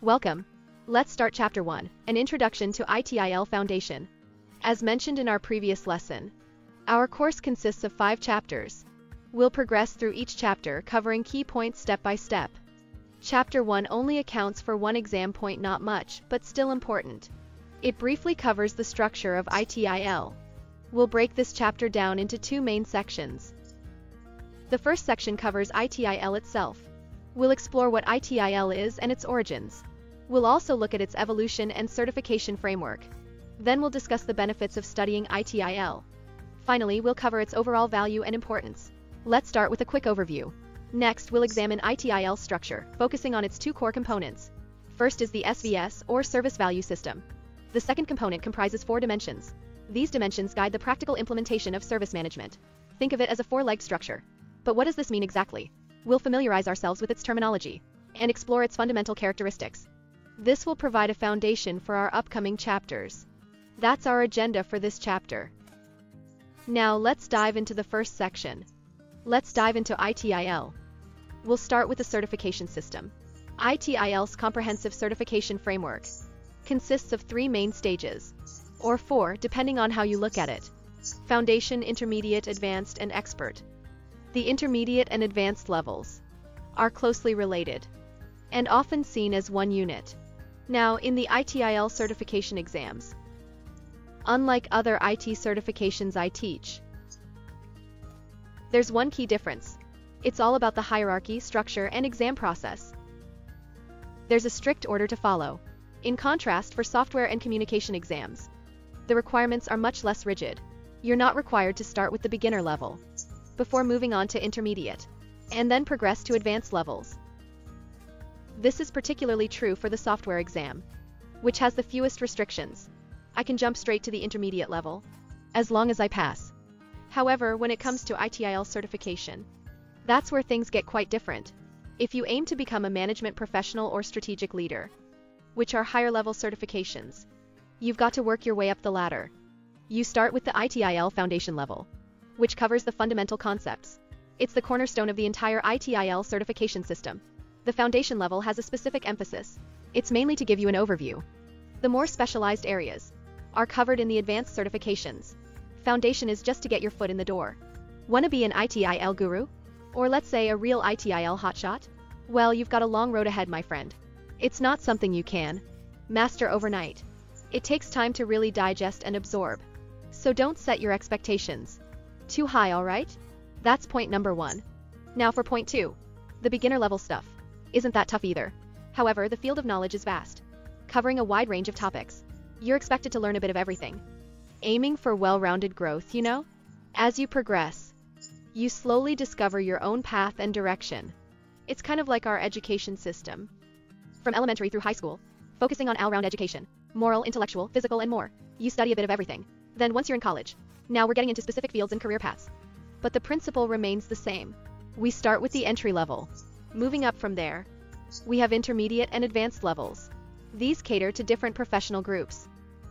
Welcome. Let's start Chapter 1, An Introduction to ITIL Foundation. As mentioned in our previous lesson, our course consists of five chapters. We'll progress through each chapter covering key points step by step. Chapter 1 only accounts for one exam point not much, but still important. It briefly covers the structure of ITIL. We'll break this chapter down into two main sections. The first section covers ITIL itself. We'll explore what ITIL is and its origins. We'll also look at its evolution and certification framework. Then we'll discuss the benefits of studying ITIL. Finally, we'll cover its overall value and importance. Let's start with a quick overview. Next, we'll examine ITIL structure, focusing on its two core components. First is the SVS, or Service Value System. The second component comprises four dimensions. These dimensions guide the practical implementation of service management. Think of it as a four-legged structure. But what does this mean exactly? We'll familiarize ourselves with its terminology and explore its fundamental characteristics. This will provide a foundation for our upcoming chapters. That's our agenda for this chapter. Now let's dive into the first section. Let's dive into ITIL. We'll start with the certification system. ITIL's comprehensive certification framework consists of three main stages, or four depending on how you look at it. Foundation, Intermediate, Advanced, and Expert. The intermediate and advanced levels are closely related and often seen as one unit. Now, in the ITIL certification exams, unlike other IT certifications I teach, there's one key difference. It's all about the hierarchy, structure, and exam process. There's a strict order to follow. In contrast, for software and communication exams, the requirements are much less rigid. You're not required to start with the beginner level before moving on to intermediate, and then progress to advanced levels. This is particularly true for the software exam, which has the fewest restrictions. I can jump straight to the intermediate level, as long as I pass. However, when it comes to ITIL certification, that's where things get quite different. If you aim to become a management professional or strategic leader, which are higher level certifications, you've got to work your way up the ladder. You start with the ITIL foundation level, which covers the fundamental concepts. It's the cornerstone of the entire ITIL certification system. The foundation level has a specific emphasis. It's mainly to give you an overview. The more specialized areas are covered in the advanced certifications. Foundation is just to get your foot in the door. Wanna be an ITIL guru? Or let's say a real ITIL hotshot? Well, you've got a long road ahead, my friend. It's not something you can master overnight. It takes time to really digest and absorb. So don't set your expectations too high, alright? That's point number one. Now for point two. The beginner level stuff. Isn't that tough either. However, the field of knowledge is vast, covering a wide range of topics. You're expected to learn a bit of everything. Aiming for well-rounded growth, you know? As you progress, you slowly discover your own path and direction. It's kind of like our education system. From elementary through high school, focusing on all-round education, moral, intellectual, physical, and more. You study a bit of everything. Then once you're in college, now we're getting into specific fields and career paths. But the principle remains the same. We start with the entry level. Moving up from there, we have intermediate and advanced levels. These cater to different professional groups.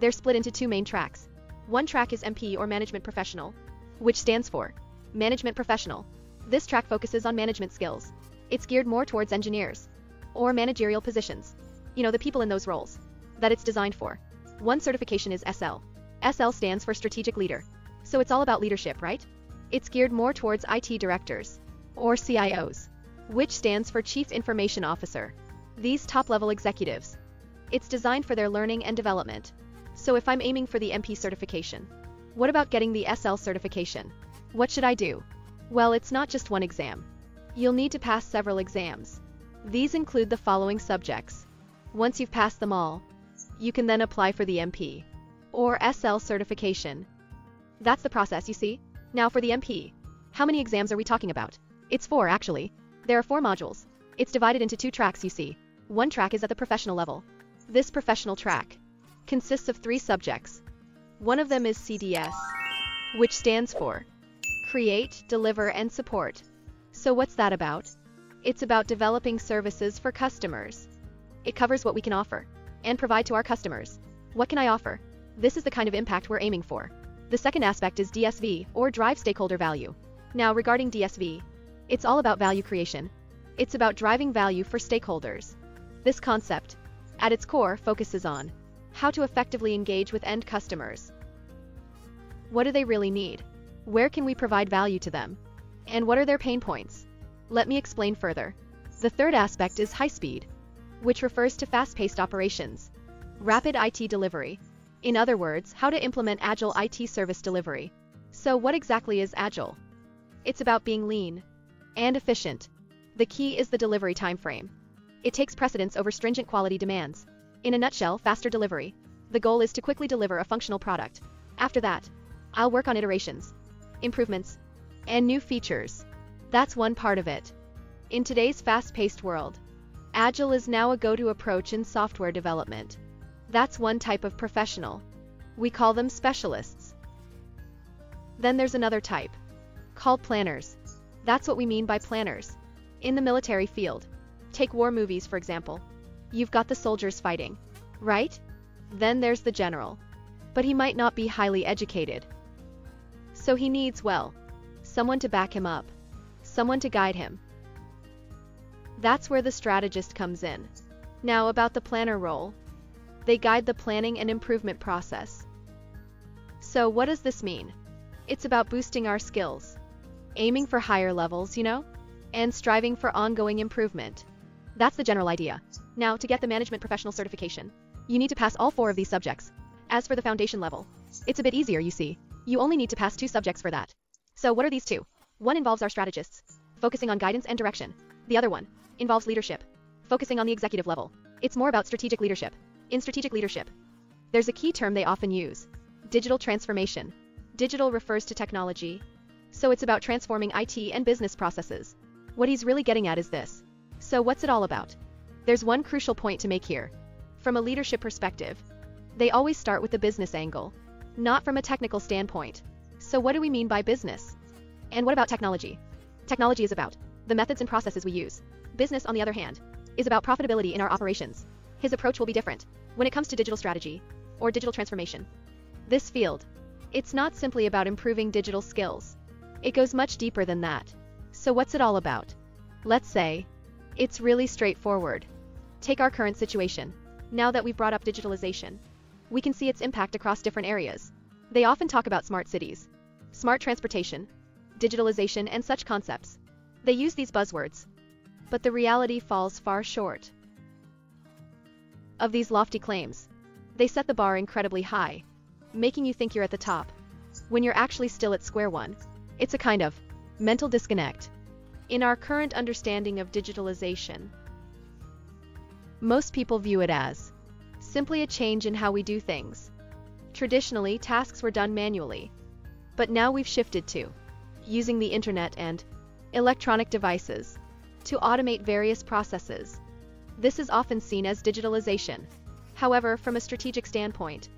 They're split into two main tracks. One track is MP or Management Professional, which stands for Management Professional. This track focuses on management skills. It's geared more towards engineers or managerial positions. You know, the people in those roles that it's designed for. One certification is SL. SL stands for Strategic Leader. So it's all about leadership, right? It's geared more towards IT directors, or CIOs, which stands for Chief Information Officer. These top-level executives. It's designed for their learning and development. So if I'm aiming for the MP certification, what about getting the SL certification? What should I do? Well, it's not just one exam. You'll need to pass several exams. These include the following subjects. Once you've passed them all, you can then apply for the MP or SL certification. That's the process, you see? Now for the MP. How many exams are we talking about? It's four, actually. There are four modules. It's divided into two tracks, you see. One track is at the professional level. This professional track consists of three subjects. One of them is CDS, which stands for Create, Deliver, and Support. So what's that about? It's about developing services for customers. It covers what we can offer and provide to our customers. What can I offer? This is the kind of impact we're aiming for. The second aspect is DSV, or Drive Stakeholder Value. Now regarding DSV, it's all about value creation. It's about driving value for stakeholders. This concept At its core, focuses on how to effectively engage with end customers. What do they really need? Where can we provide value to them? And what are their pain points? Let me explain further. The third aspect is high speed, which refers to fast-paced operations. Rapid IT delivery. In other words, how to implement agile IT service delivery. So what exactly is agile? It's about being lean and efficient. The key is the delivery timeframe. It takes precedence over stringent quality demands. In a nutshell, faster delivery. The goal is to quickly deliver a functional product. After that, I'll work on iterations, improvements, and new features. That's one part of it. In today's fast-paced world, Agile is now a go-to approach in software development. That's one type of professional. We call them specialists. Then there's another type, called planners. That's what we mean by planners. In the military field, take war movies for example. You've got the soldiers fighting, right? Then there's the general. But he might not be highly educated. So he needs, well, someone to back him up, someone to guide him. That's where the strategist comes in. Now about the planner role. They guide the planning and improvement process. So what does this mean? It's about boosting our skills, aiming for higher levels, you know, and striving for ongoing improvement. That's the general idea. Now, to get the management professional certification, you need to pass all four of these subjects. As for the foundation level, it's a bit easier, you see. You only need to pass two subjects for that. So what are these two? One involves our strategists, focusing on guidance and direction. The other one involves leadership, focusing on the executive level. It's more about strategic leadership. In strategic leadership, there's a key term they often use, digital transformation. Digital refers to technology, so it's about transforming IT and business processes. What he's really getting at is this. So what's it all about? There's one crucial point to make here. From a leadership perspective, they always start with the business angle, not from a technical standpoint. So what do we mean by business? And what about technology? Technology is about the methods and processes we use. Business, on the other hand, is about profitability in our operations. His approach will be different when it comes to digital strategy or digital transformation. This field, it's not simply about improving digital skills. It goes much deeper than that. So what's it all about? Let's say, it's really straightforward. Take our current situation. Now that we've brought up digitalization, we can see its impact across different areas. They often talk about smart cities, smart transportation, digitalization, and such concepts. They use these buzzwords, but the reality falls far short of these lofty claims. They set the bar incredibly high, making you think you're at the top, when you're actually still at square one. It's a kind of mental disconnect. In our current understanding of digitalization, most people view it as simply a change in how we do things. Traditionally, tasks were done manually, but now we've shifted to using the internet and electronic devices to automate various processes. This is often seen as digitalization. However, from a strategic standpoint,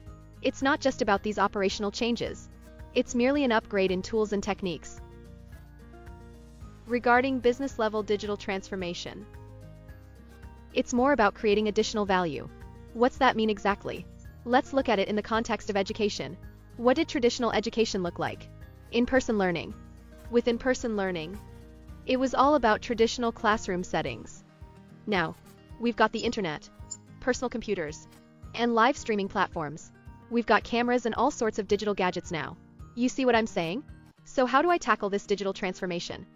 it's not just about these operational changes. It's merely an upgrade in tools and techniques. Regarding business-level digital transformation, it's more about creating additional value. What's that mean exactly? Let's look at it in the context of education. What did traditional education look like? In-person learning. With in-person learning, it was all about traditional classroom settings. Now, we've got the internet, personal computers, and live streaming platforms. We've got cameras and all sorts of digital gadgets now. You see what I'm saying? So how do I tackle this digital transformation?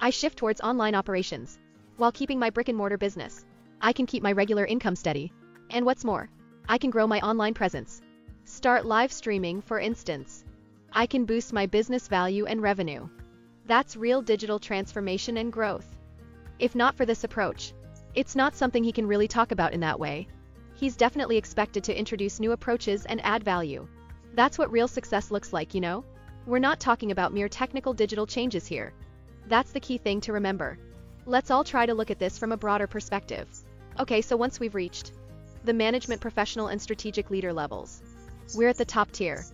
I shift towards online operations. While keeping my brick and mortar business, I can keep my regular income steady. And what's more, I can grow my online presence. Start live streaming, for instance. I can boost my business value and revenue. That's real digital transformation and growth. If not for this approach, it's not something he can really talk about in that way. He's definitely expected to introduce new approaches and add value. That's what real success looks like, you know? We're not talking about mere technical digital changes here. That's the key thing to remember. Let's all try to look at this from a broader perspective. Okay, so once we've reached the management professional and strategic leader levels, we're at the top tier.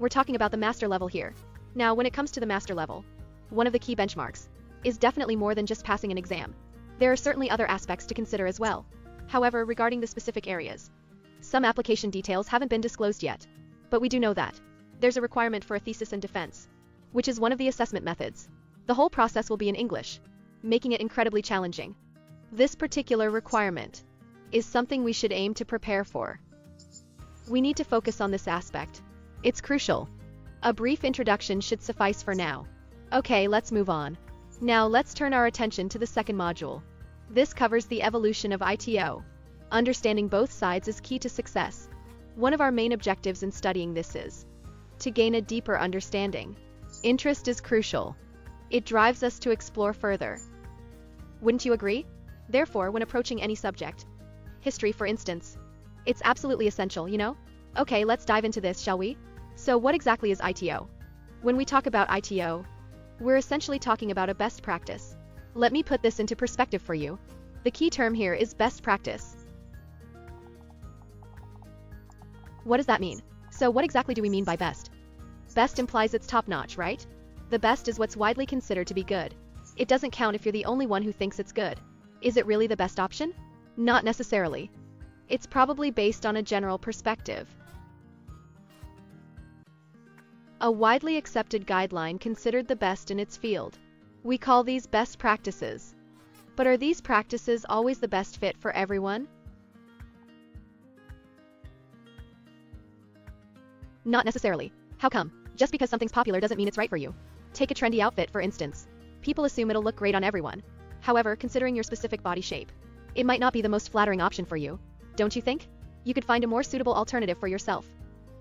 We're talking about the master level here. Now, when it comes to the master level, one of the key benchmarks is definitely more than just passing an exam. There are certainly other aspects to consider as well. However, regarding the specific areas, some application details haven't been disclosed yet. But we do know that there's a requirement for a thesis and defense, which is one of the assessment methods. The whole process will be in English, making it incredibly challenging. This particular requirement is something we should aim to prepare for. We need to focus on this aspect. It's crucial. A brief introduction should suffice for now. Okay, let's move on. Now let's turn our attention to the second module. This covers the evolution of ITIL. Understanding both sides is key to success. One of our main objectives in studying this is to gain a deeper understanding. Interest is crucial. It drives us to explore further. Wouldn't you agree? Therefore, when approaching any subject, history for instance, it's absolutely essential, you know? Okay, let's dive into this, shall we? So what exactly is ITIL? When we talk about ITIL, we're essentially talking about a best practice. Let me put this into perspective for you. The key term here is best practice. What does that mean? So what exactly do we mean by best? Best implies it's top-notch, right? The best is what's widely considered to be good. It doesn't count if you're the only one who thinks it's good. Is it really the best option? Not necessarily. It's probably based on a general perspective. A widely accepted guideline considered the best in its field. We call these best practices. But are these practices always the best fit for everyone? Not necessarily. How come? Just because something's popular doesn't mean it's right for you. Take a trendy outfit, for instance. People assume it'll look great on everyone. However, considering your specific body shape, it might not be the most flattering option for you. Don't you think? You could find a more suitable alternative for yourself.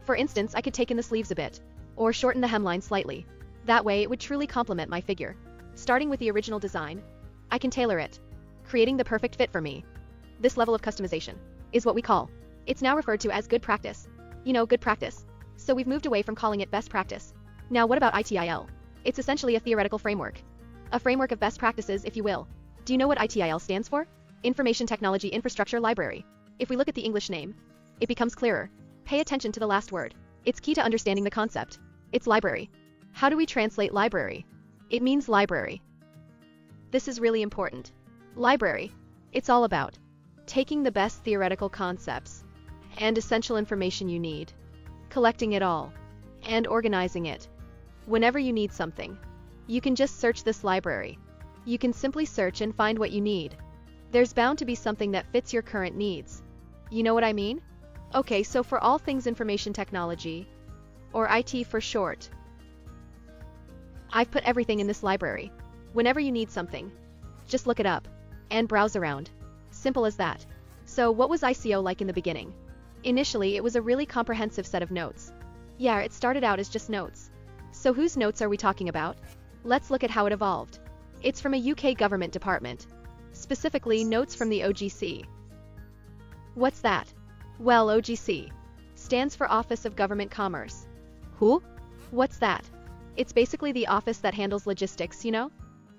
For instance, I could take in the sleeves a bit, or shorten the hemline slightly. That way it would truly complement my figure. Starting with the original design, I can tailor it, creating the perfect fit for me. This level of customization is what we call. It's now referred to as good practice. You know, good practice. So we've moved away from calling it best practice. Now what about ITIL? It's essentially a theoretical framework. A framework of best practices, if you will. Do you know what ITIL stands for? Information Technology Infrastructure Library. If we look at the English name, it becomes clearer. Pay attention to the last word. It's key to understanding the concept. It's library. How do we translate library? It means library. This is really important. Library. It's all about taking the best theoretical concepts and essential information you need, collecting it all, and organizing it. Whenever you need something, you can just search this library. You can simply search and find what you need. There's bound to be something that fits your current needs. You know what I mean? Okay, so for all things information technology, or IT for short, I've put everything in this library. Whenever you need something, just look it up and browse around. Simple as that. So what was ITIL like in the beginning? Initially, it was a really comprehensive set of notes. Yeah, it started out as just notes. So whose notes are we talking about? Let's look at how it evolved. It's from a UK government department. Specifically, notes from the OGC. What's that? Well, OGC stands for Office of Government Commerce. Who? What's that? It's basically the office that handles logistics, you know?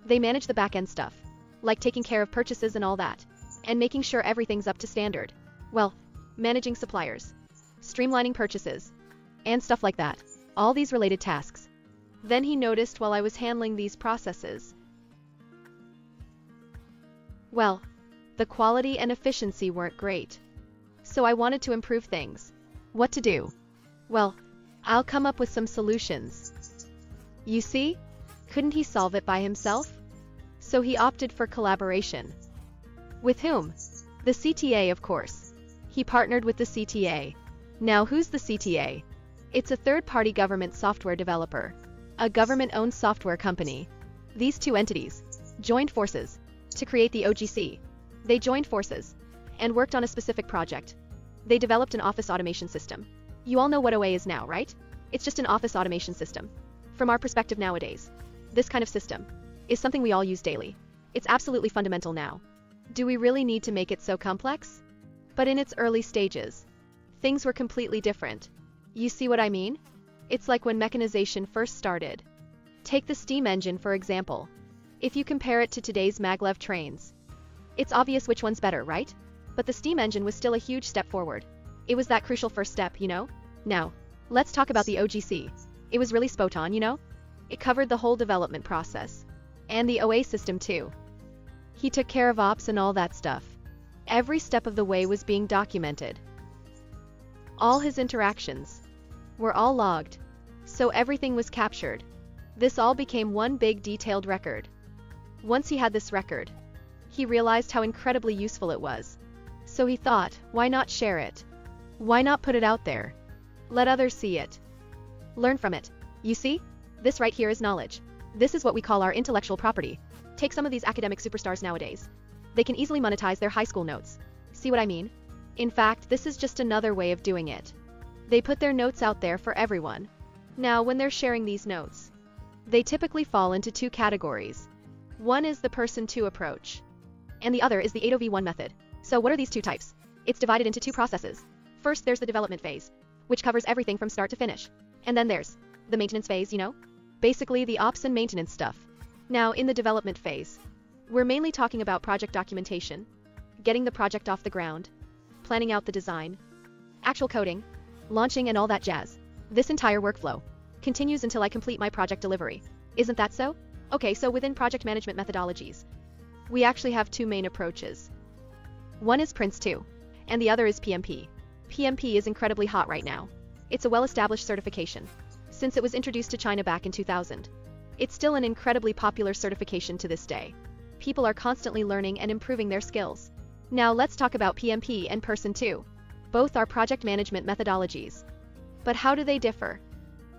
They manage the back-end stuff, like taking care of purchases and all that, and making sure everything's up to standard. Well, managing suppliers, streamlining purchases, and stuff like that. All these related tasks. Then he noticed while I was handling these processes. Well, the quality and efficiency weren't great so I wanted to improve things. What to do? Well, I'll come up with some solutions. You see? Couldn't he solve it by himself? So he opted for collaboration. With whom? The CTA, of course. He partnered with the CTA. Now who's the CTA? It's a third-party government software developer. A government-owned software company. These two entities joined forces to create the OGC. They joined forces and worked on a specific project. They developed an office automation system. You all know what OA is now, right? It's just an office automation system. From our perspective nowadays, this kind of system is something we all use daily. It's absolutely fundamental now. Do we really need to make it so complex? But in its early stages, things were completely different. You see what I mean? It's like when mechanization first started. Take the steam engine for example. If you compare it to today's maglev trains, it's obvious which one's better, right? But the steam engine was still a huge step forward. It was that crucial first step, you know? Now, let's talk about the OGC. It was really spot on, you know? It covered the whole development process. And the OA system too. He took care of ops and all that stuff. Every step of the way was being documented. All his interactions were all logged, so everything was captured. This all became one big detailed record. Once he had this record, he realized how incredibly useful it was. So he thought, why not share it? Why not put it out there? Let others see it. Learn from it. You see? This right here is knowledge. This is what we call our intellectual property. Take some of these academic superstars nowadays. They can easily monetize their high school notes. See what I mean? In fact, this is just another way of doing it. They put their notes out there for everyone. Now, when they're sharing these notes, they typically fall into two categories. One is the Prince2 approach, and the other is the 8OV1 method. So what are these two types? It's divided into two processes. First, there's the development phase, which covers everything from start to finish. And then there's the maintenance phase, you know? Basically the ops and maintenance stuff. Now, in the development phase, we're mainly talking about project documentation, getting the project off the ground, planning out the design, actual coding, launching and all that jazz. This entire workflow continues until I complete my project delivery. Isn't that so? Okay, so within project management methodologies, we actually have two main approaches. One is Prince2, and the other is PMP. PMP is incredibly hot right now. It's a well-established certification, since it was introduced to China back in 2000. It's still an incredibly popular certification to this day. People are constantly learning and improving their skills. Now let's talk about PMP and Prince2. Both are project management methodologies. But how do they differ?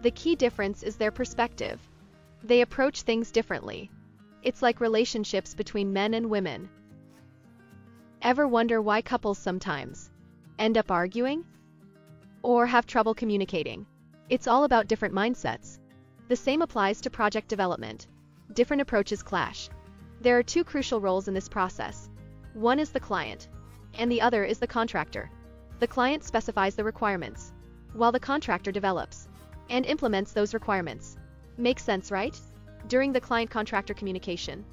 The key difference is their perspective. They approach things differently. It's like relationships between men and women. Ever wonder why couples sometimes end up arguing? Or have trouble communicating? It's all about different mindsets. The same applies to project development. Different approaches clash. There are two crucial roles in this process. One is the client, and the other is the contractor. The client specifies the requirements, while the contractor develops and implements those requirements. Makes sense, right? During the client-contractor communication,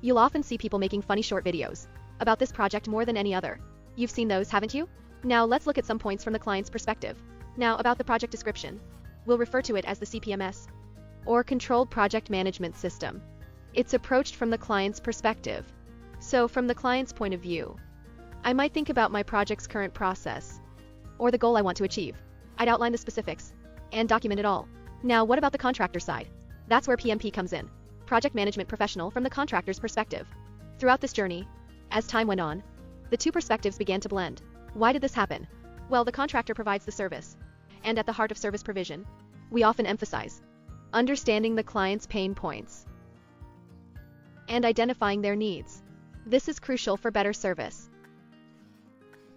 you'll often see people making funny short videos about this project more than any other. You've seen those, haven't you? Now let's look at some points from the client's perspective. Now about the project description. We'll refer to it as the CPMS, or Controlled Project Management System. It's approached from the client's perspective. So from the client's point of view, I might think about my project's current process, or the goal I want to achieve. I'd outline the specifics, and document it all. Now what about the contractor side? That's where PMP comes in. Project management professional from the contractor's perspective. Throughout this journey, as time went on, the two perspectives began to blend. Why did this happen? Well, the contractor provides the service. And at the heart of service provision, we often emphasize understanding the client's pain points and identifying their needs. This is crucial for better service.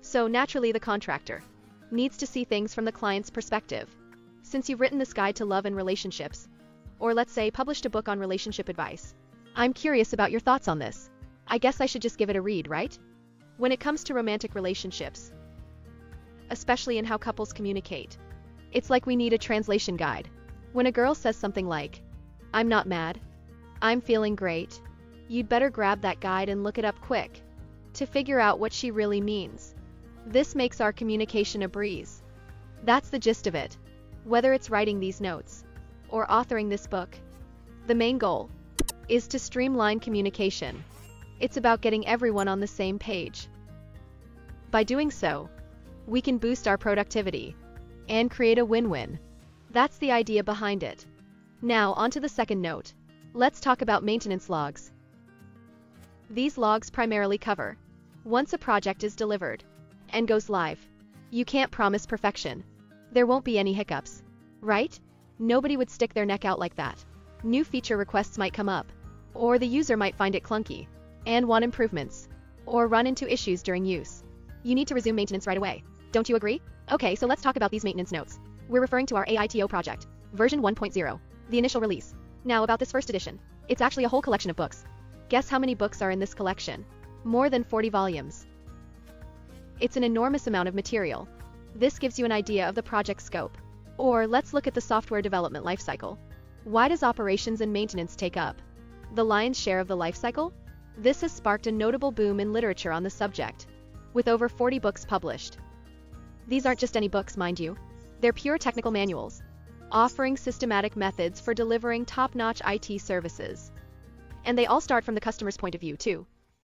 So naturally the contractor needs to see things from the client's perspective. Since you've written this guide to love and relationships, or let's say published a book on relationship advice, I'm curious about your thoughts on this. I guess I should just give it a read, right? When it comes to romantic relationships, especially in how couples communicate, it's like we need a translation guide. When a girl says something like, I'm not mad, I'm feeling great, you'd better grab that guide and look it up quick to figure out what she really means. This makes our communication a breeze. That's the gist of it. Whether it's writing these notes or authoring this book, the main goal is to streamline communication. It's about getting everyone on the same page. By doing so, we can boost our productivity and create a win-win. That's the idea behind it. Now, on to the second note. Let's talk about maintenance logs. These logs primarily cover once a project is delivered and goes live. You can't promise perfection. There won't be any hiccups. Right? Nobody would stick their neck out like that. New feature requests might come up, or the user might find it clunky and want improvements, or run into issues during use. You need to resume maintenance right away. Don't you agree? Okay, so let's talk about these maintenance notes. We're referring to our ITIL project, version 1.0, the initial release. Now about this first edition. It's actually a whole collection of books, Guess how many books are in this collection? More than 40 volumes. It's an enormous amount of material. This gives you an idea of the project scope. Or let's look at the software development lifecycle. Why does operations and maintenance take up the lion's share of the lifecycle? This has sparked a notable boom in literature on the subject, with over 40 books published. These aren't just any books, mind you. They're pure technical manuals, offering systematic methods for delivering top-notch IT services. And they all start from the customer's point of view, too.